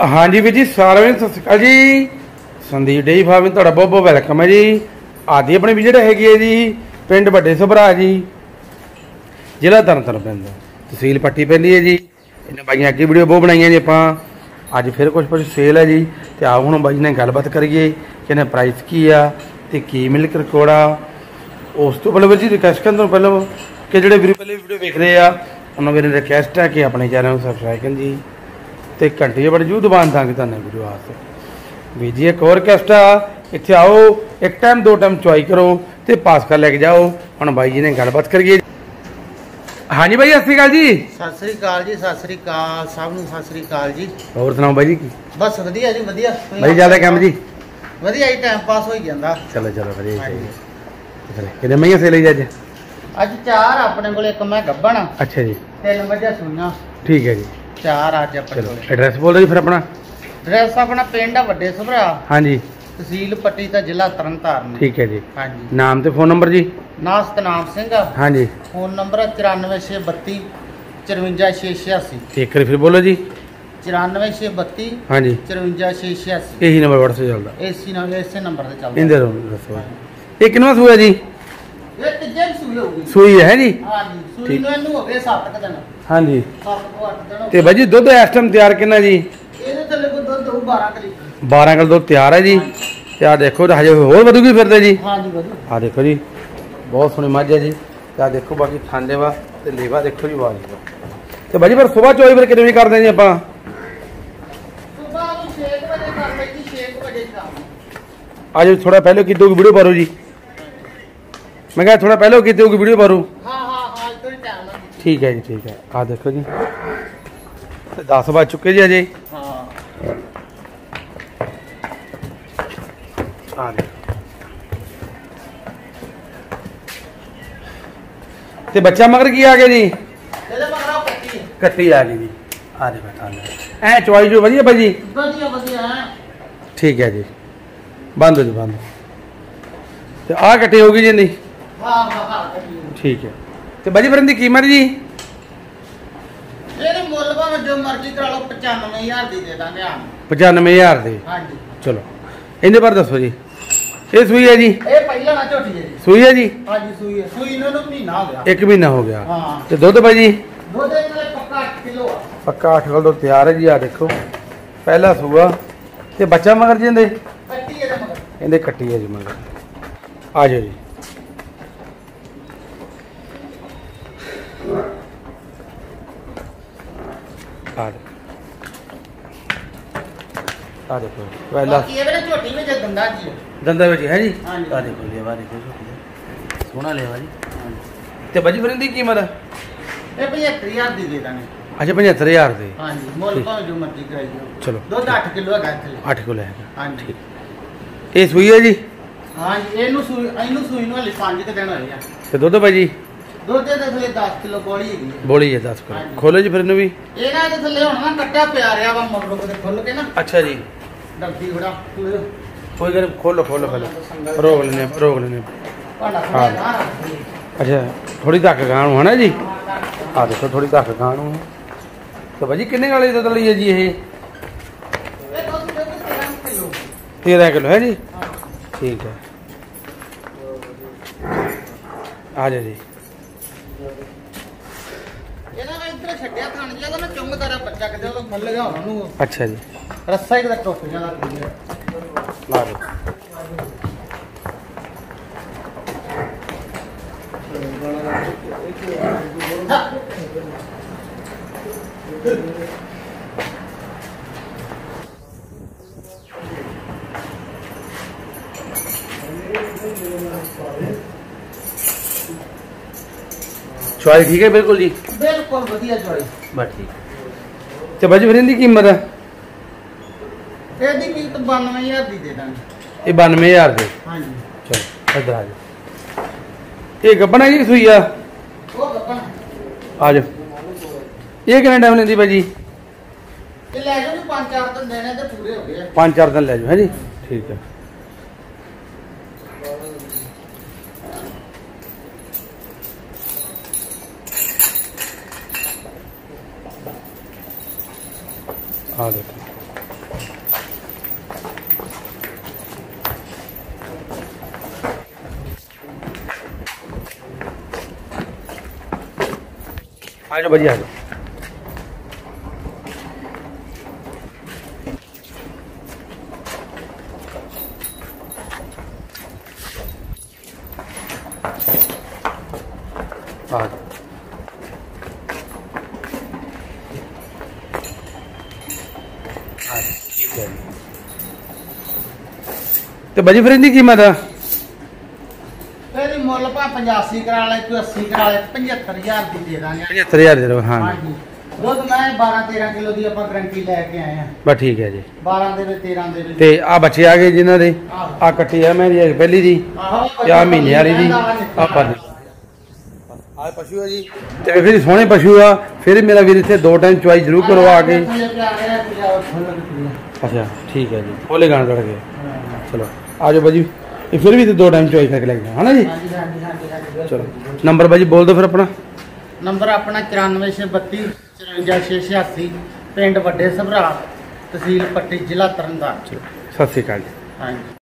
ਹਾਂਜੀ ਵੀਰ ਜੀ, ਸਾਰਿਆਂ ਨੂੰ ਸਤਿ ਸ਼੍ਰੀ ਅਕਾਲ ਜੀ। ਸੰਦੀਪ ਡੇਈ ਫਾਰਮ ਤੁਹਾਡਾ ਬਹੁਤ ਬਹੁਤ ਵੈਲਕਮ ਹੈ ਜੀ। ਆਦੀ ਆਪਣੀ ਵਿਜਿਟ ਹੈਗੀ ਹੈ ਜੀ, ਪਿੰਡ ਵੱਡੇ ਸੁਭਰਾ ਜੀ। ਜ਼ਿਲ੍ਹਾ ਤਰਨਤਾਰਨ ਪੈਂਦਾ। ਤਹਿਸੀਲ ਪੱਟੀ ਪੈਂਦੀ ਹੈ ਜੀ। ਇਹਨਾਂ ਬਾਈਆਂ ਅੱਗੇ ਵੀਡੀਓ ਬਹੁਤ ਬਣਾਈਆਂ ਜੀ ਆਪਾਂ। ਅੱਜ ਫਿਰ ਕੁਝ ਕੁਝ ਸੇਲ ਹੈ ਜੀ। ਤੇ ਆਓ ਹੁਣ ਬਾਈ ਨਾਲ ਗੱਲਬਾਤ ਕਰੀਏ ਕਿ ਇਹਨਾਂ ਪ੍ਰਾਈਸ ਕੀ ਆ ਤੇ ਕੀ ਮਿਲਕ ਰਿਕਾਰਡ ਉਸ ਤੋਂ ਪਹਿਲਾਂ ਵੀਰ ਜੀ ਰਿਕਵੈਸਟ ਕਰਨ ਤੋਂ ਪਹਿਲਾਂ ਕਿ ਜਿਹੜੇ ਵੀਰ ਪਹਿਲੇ ਵੀਡੀਓ ਵੇਖ ਰਹੇ ਆ, ਉਹਨਾਂ ਵੀਰੇ ਰਿਕਵੈਸਟ ਹੈ ਕਿ ਆਪਣੇ ਚੈਨਲ ਨੂੰ ਸਬਸਕ੍ਰਾਈਬ ਕਰਨ ਜੀ। ਤੇ ਘੰਟੀ ਬੜੀ ਜੂ ਦਬਾਨ ਤਾਂ ਕਿ ਤੁਹਾਨੂੰ ਵੀਡੀਓ ਆਸੇ ਵੀ ਜੀ ਇੱਕ ਹੋਰ ਰਿਕਵੈਸਟ ਆ ਇੱਥੇ ਆਓ ਇੱਕ ਟਾਈਮ ਦੋ ਟਾਈਮ ਚੁਆਈ ਕਰੋ ਤੇ ਪਾਸ ਕਰ ਲੈ ਕੇ ਜਾਓ। ਹੁਣ ਬਾਈ ਜੀ ਨੇ ਗੱਲਬਾਤ ਕਰੀਏ। ਹਾਂਜੀ ਬਾਈ ਸਤਿ ਸ਼੍ਰੀ ਅਕਾਲ ਜੀ। ਸਤਿ ਸ੍ਰੀ ਅਕਾਲ ਜੀ ਸਤਿ ਸ੍ਰੀ ਅਕਾਲ ਸਭ ਨੂੰ ਸਤਿ ਸ੍ਰੀ ਅਕਾਲ ਜੀ। ਹੋਰ ਸੁਣਾਓ ਬਾਈ ਜੀ ਕੀ? ਬਸ ਵਧੀਆ ਜੀ ਵਧੀਆ। ਬਾਈ ਜ਼ਿਆਦਾ ਕੰਮ ਜੀ? ਵਧੀਆ ਹੀ ਟਾਈਮ ਪਾਸ ਹੋਈ ਜਾਂਦਾ। ਚਲੋ ਚਲੋ ਵਧੀਆ। ਚਲੋ ਕਿੰਨੇ ਮਹੀਨੇ ਸੇਲ ਹੈ ਜੀ ਅੱਜ? ਅੱਜ ਚਾਰ ਆਪਣੇ ਕੋਲ ਇੱਕ ਮੈਂ ਗੱਬਣ। ਅੱਛਾ ਜੀ। ਤਿੰਨ ਮੱਝਾਂ ਸੂਈਆਂ ਠੀਕ ਹੈ ਜੀ। ਚਾਰ ਅੱਜ ਆਪਣੇ ਚਲੋ ਕੋਲ ਐਡਰੈਸ ਬੋਲ ਦਿਓ ਜੀ ਫਿਰ ਆਪਣਾ। ਡਰੈਸ ਆਪਣਾ ਪਿੰਡ ਆ ਵੱਡੇ ਸੁਭਰਾ। ਹਾਂਜੀ। ਤਹਿਸੀਲ ਪੱਟੀ ਤੇ ਜ਼ਿਲ੍ਹਾ ਤਰਨਤਾਰਨ। ਠੀਕ ਹੈ ਜੀ। ਹਾਂਜੀ। ਨਾਮ ਤੇ ਫੋਨ ਨੰਬਰ ਜੀ। ਨਾਂ ਸਤਨਾਮ ਸਿੰਘ ਆ। ਹਾਂਜੀ। ਫੋਨ ਨੰਬਰ ਹੈ 94632 54686 ਇੱਕ ਵਾਰੀ ਫਿਰ ਬੋਲੋ ਜੀ। 94632 ਹਾਂਜੀ। 54686 ਇਹੀ ਨੰਬਰ WhatsApp ਚੱਲਦਾ। ਏਸੀ ਨਾਲ ਇਸੇ ਨੰਬਰ ਤੇ ਚੱਲਦਾ। ਇੰਦੇ ਰਹੋ ਦੱਸੋ ਇਹ ਕਿੰਨਾ ਸੂਆ ਜੀ? ਇਹ ਤੀਜੇ ਸੂਈ ਹੋਊਗੀ। ਸੂਈ ਹੈ ਜੀ? ਹਾਂਜੀ ਸੂਈ। ਨੂੰ ਇਹਨੂੰ ਹੋ ਗਏ 7 ਕ ਦਿਨ। ਹਾਂਜੀ। 7 ਤੋਂ 8 ਦਿਨ ਹੋ ਤੇ ਬਾਈ ਜੀ ਦੁੱਧ ਇਸ ਟਾਈਮ ਤਿਆਰ ਕਿੰਨਾ ਜੀ। ਇਹਦੇ ਥੱਲੇ ਕੋਈ ਦੁੱਧ ਹੋਊ 12 ਕ ਲੀਟਰ। 12 ਕਿਲੋ ਦੁੱਧ ਤਿਆਰ ਹੈ ਜੀ। ਤੇ ਆ ਦੇਖੋ ਤੇ ਹਜੇ ਹੋਰ ਵਧੂਗੀ ਫਿਰਦੇ ਜੀ? ਹਾਂਜੀ ਆ ਦੇਖੋ ਜੀ ਬਹੁਤ ਸੋਹਣੀ ਮੱਝ ਹੈ ਜੀ। ਤੇ ਆ ਦੇਖੋ ਬਾਕੀ ਖਾਂਦੇ ਵਾ ਤੇ ਲੇਵਾ ਦੇਖੋ ਜੀ ਵਾਹ ਜੀ ਵਾਹ। ਤੇ ਬਾਈ ਜੀ ਫਿਰ ਸਵੇਰ ਚੋਈ ਫਿਰ ਕਿੰਨੇ ਵਜੇ ਕਰਦੇ ਜੀ ਆਪਾਂ? ਸੁਬਾਹ ਨੂੰ 6 ਵਜੇ ਕਰ ਲਈ ਜੀ 6 ਵਜੇ ਸ਼ਾਮ ਨੂੰ। ਅੱਜ ਥੋੜਾ ਪਹਿਲਾਂ ਕੀਤੀ ਹੋਗੀ ਵੀਡੀਓ ਪਾਰੋ ਜੀ। ਮੈਂ ਕਿਹਾ ਥੋੜਾ ਪਹਿਲਾਂ ਕੀਤੀ ਹੋਗੀ ਵੀਡੀਓ ਪਾਰੋ ਹਾਂ ਅੱਜ ਤੋਂ ਟਾਈਮ ਨਾਲ ਕੀਤੀ। ਠੀਕ ਹੈ ਜੀ ਠੀਕ ਹੈ ਆ ਦੇਖੋ ਜੀ ਤੇ 10 ਵੱਜ ਚੁੱਕੇ ਜੀ ਅਜੇ ਹਾਂ ਆ ਦੇਖੋ ਤੇ ਬੱਚਾ ਮਗਰ ਕੀ ਆ ਗਿਆ ਜੀ ਇਹਦੇ ਮਗਰ ਉਹ ਕੱਟੀ ਹੈ। ਕੱਟੀ ਆ ਗਈ ਜੀ ਆ ਦੇ ਬੈਠਾ ਲੈ ਐ ਚੁਆਈ ਜੋ ਵਧੀਆ ਭਾਜੀ ਵਧੀਆ ਵਧੀਆ ਹੈ ਠੀਕ ਹੈ ਜੀ ਬੰਦ ਹੋ ਜੀ ਬੰਦ ਤੇ ਆ ਕੱਟੀ ਹੋ ਗਈ ਜੀ ਨਹੀਂ ਹਾਂ ਹਾਂ ਹਾਂ ਕੱਟੀ ਹੈ। ਠੀਕ ਹੈ ਤੇ ਬਾਜੀ ਫਿਰ ਇਹਦੀ ਕੀਮਤ ਜੀ ਇਹਦੇ ਮੁੱਲ ਭਾਵੇਂ ਜੋ ਮਰਜ਼ੀ ਕਰਾ ਲਓ 95000 ਦੀ ਦੇ ਦਾਂਗੇ ਆ 95000 ਦੇ? ਹਾਂਜੀ। ਚਲੋ। ਇਹਦੇ ਬਾਰੇ ਦੱਸੋ ਜੀ। ਇਹ ਸੂਈ ਹੈ ਜੀ? ਇਹ ਪਹਿਲਾਂ ਨਾ ਝੋਟੀ ਹੈ ਜੀ। ਸੂਈ ਹੈ ਜੀ? ਹਾਂਜੀ ਸੂਈ ਹੈ। ਸੂਈ ਨੂੰ ਇਹਨੂੰ ਮਹੀਨਾ ਹੋ ਗਿਆ। ਇੱਕ ਮਹੀਨਾ ਹੋ ਗਿਆ। ਹਾਂ। ਤੇ ਦੁੱਧ ਭਾਜੀ ਦੁੱਧ ਇਹਦੇ ਨਾਲ ਪੱਕਾ 8 ਕਿਲੋ ਆ। ਪੱਕਾ 8 ਕਿਲੋ ਦੁੱਧ ਤਿਆਰ ਹੈ ਜੀ ਆ ਦੇਖੋ। ਪਹਿਲਾ ਸੂਆ। ਤੇ ਬੱਚਾ ਮਗਰ ਜੀ ਇਹਦੇ? ਕੱਟੀ ਇਹਦੇ ਮਗਰ। ਇਹਦੇ ਕੱਟੀ ਹੈ ਜੀ ਮਗਰ। ਆ ਜਾਓ ਜੀ। ਆ ਆ ਦੇਖੋ ਪਹਿਲਾ ਬਾਕੀ ਇਹਦੇ ਨਾਲ ਝੋਟੀ ਵਿੱਚ ਦੰਦਾ ਜੀ। ਹੈ। ਦੰਦਾਂ ਵਿੱਚ ਹੈ ਜੀ? ਹਾਂਜੀ। ਆ ਦੇਖੋ ਲੇਵਾ ਦੇਖੋ ਛੋਟੀ ਜਿਹੀ। ਸੋਹਣਾ ਲੇਵਾ ਜੀ। ਤੇ ਬਾਜੀ ਫਿਰ ਇਹਦੀ ਕੀਮਤ ਇਹ 75000 ਦੀ ਦੇ ਦਾਂਗੇ। ਅੱਛਾ 75000 ਦੇ। ਹਾਂਜੀ ਮੁੱਲ ਠੀਕ। ਭਾਵੇਂ ਜੋ ਮਰਜ਼ੀ ਕਰਾਈ ਜਾਓ। ਚਲੋ। ਦੁੱਧ 8 ਕਿਲੋ ਹੈਗਾ ਇੱਥੇ। 8 ਕਿਲੋ ਹੈਗਾ। ਹਾਂਜੀ। ਇਹ ਸੂਈ ਹੈ ਜੀ? ਹਾਂਜੀ ਇਹਨੂੰ ਸੂਈ ਇਹਨੂੰ ਸੂਈ ਨੂੰ ਹਲੇ 5 ਦਿਨ ਹੋਏ ਆ। ਤੇ ਦੁੱਧ ਭਾਜੀ ਦੁੱਧ ਦੇ ਥੱਲੇ 10 ਕਿਲੋ ਗੋਲੀ ਹੈਗੀ ਆ। ਬੋਲੀ ਹੈ 10 ਕਿਲੋ। ਹਾਂਜੀ। ਖੋਲੋ ਜੀ ਫਿਰ ਇਹਨੂੰ ਵੀ। ਇਹਨਾਂ ਦੇ ਥੱਲੇ ਹੁਣ ਨਾ ਕੱਟਾ ਪਿਆ ਰਿਹਾ ਵਾ ਮਗਰੋਂ ਕਿਤੇ ਖੁੱਲ ਕੇ ਨਾ। ਅੱਛਾ ਜੀ। ਡਰਦੀ ਥੋੜਾ ਕੋਈ ਗੱਲ ਨੀ, ਖੋਲੋ ਖੋਲੋ ਖੋਲੋ। ਰੋਕ ਲੈਨੇ ਰੋਕ ਲੈਨੇ ਭਾਂਡਾ ਹਾਂ। ਥੋੜਾ ਨਾ ਰੱਖੀ ਅੱਛਾ ਥੋੜੀ ਧੱਕ ਗਾਂ ਨੂੰ ਹੈ ਨਾ ਜੀ? ਆ ਦੇਖੋ ਥੋੜੀ ਧੱਕ ਗਾਂ ਨੂੰ। ਤੇ ਭਾਜੀ ਕਿੰਨੇ ਵਾਲੀ ਦੁੱਧ ਲਈ ਹੈ ਜੀ ਇਹ? ਇਹ ਦੁੱਧ ਦੇ 13 ਕਿਲੋ। 13 ਕਿਲੋ ਹੈ ਜੀ? ਹਾਂ। ਠੀਕ ਹੈ। ਆ ਜਾ ਜੀ। ਇੱਧਰ ਛੱਡਿਆ ਥਣ ਜਿਹਾ ਤਾਂ ਚੁੰਗ ਤੇਰਾ ਬੱਚਾ ਕਿਤੇ ਉਹ ਖੁੱਲ ਗਿਆ ਉਹਨਾਂ ਨੂੰ। ਅੱਛਾ ਜੀ। ਰੱਸਾ ਹੀ ਕਿਤੇ ਟੁੱਟ ਜਾਣਾ ਲਾ ਦੇ ਚੁਆਈ ਠੀਕ ਹੈ ਬਿਲਕੁਲ ਜੀ? ਬਿਲਕੁਲ ਵਧੀਆ ਚੋਈ ਬਸ ਠੀਕ। ਤੇ ਭਾਜੀ ਫਿਰ ਇਹਦੀ ਕੀਮਤ ਹੈ? ਇਹਦੀ ਕੀਮਤ 92000 ਦੀ ਦੇ ਦਾਂਗੇ। ਇਹ 92000 ਦੇ? ਹਾਂਜੀ। ਚਲੋ ਇੱਧਰ ਆ ਜਾ ਇਹ ਗੱਬਣਾ ਜੀ ਸੂਈ ਆ ਉਹ ਗੱਪਨ ਆ ਜਾ ਇਹ ਕਿੰਨੇ ਟਾਈਮ ਲੈਂਦੀ ਭਾਜੀ ਇਹ ਲੈ ਜਾਓ ਵੀ ਪੰਜ ਚਾਰ ਦਿਨ ਦੇਣੇ ਤੇ ਪੂਰੇ ਹੋ ਗਏ ਆ। ਪੰਜ ਚਾਰ ਦਿਨ ਲੈ ਜਾਓ ਹੈ ਜੀ? ਠੀਕ ਹੈ। 好的。来，你把这压住。啊。ਤੇ ਭਾਜੀ ਫਿਰ ਇਹਦੀ ਕੀਮਤ ਆ? ਇਹਦੀ ਮੁੱਲ ਭਾ 85 ਕਰਾ ਲੈ ਕੋਈ 80 ਕਰਾ ਲੈ 75000 ਦੀ ਦੇ ਦਾਂਗੇ। 75000 ਦੇ ਦਿਓ ਹਾਂ ਹਾਂਜੀ। ਦੁੱਧ ਮੈਂ 12 13 ਕਿਲੋ ਦੀ ਆਪਾਂ ਗਰੰਟੀ ਲੈ ਕੇ ਆਏ ਆ। ਬਸ ਠੀਕ ਹੈ ਜੀ। 12 ਦੇ ਵਿੱਚ 13 ਦੇ ਵਿੱਚ। ਤੇ ਆ ਬੱਚੇ ਆ ਗਏ ਜਿਨ੍ਹਾਂ ਦੇ। ਆ ਕੱਟੀ ਆ ਮੇਰੀ ਪਹਿਲੀ ਦੀ ਆਹੋ ਤੇ ਆ ਮਹੀਨੇ ਵਾਲੀ ਦੀ ਆ ਪੰਜ ਆ ਪਸ਼ੂ ਆ ਜੀ। ਤੇ ਫਿਰ ਸੋਹਣੇ ਪਸ਼ੂ ਆ। ਫਿਰ ਮੇਰਾ ਵੀਰ ਇੱਥੇ ਦੋ ਟਾਈਮ ਚੁਆਈ ਜ਼ਰੂਰ ਕਰਵਾ ਕੇ। ਅੱਛਾ ਠੀਕ ਹੈ ਜੀ। ਬੋਲੇ ਗਾਣਾ ਚੜ ਗਏ ਚਲੋ। ਆ ਜਾਓ ਬਾਜੀ। ਇਹ ਫਿਰ ਵੀ ਤੇ ਦੋ ਟਾਈਮ ਚੁਆਈ ਕਰਕੇ ਲੈ ਗਿਆ ਹਨਾ ਜੀ? ਹਾਂਜੀ ਹਾਂਜੀ ਹਾਂਜੀ ਹਾਂਜੀ ਚਲੋ। ਨੰਬਰ ਬਾਜੀ ਬੋਲ ਦਿਓ ਫਿਰ ਆਪਣਾ। ਨੰਬਰ ਆਪਣਾ 94632 54686 ਪਿੰਡ ਵੱਡੇ ਸਭਰਾ ਤਹਿਸੀਲ ਪੱਟੀ ਜ਼ਿਲ੍ਹਾ ਤਰਨਤਾਰਨ। ਸਤਿ ਸ਼੍ਰੀ ਅਕਾਲ ਜੀ। ਹਾਂਜੀ।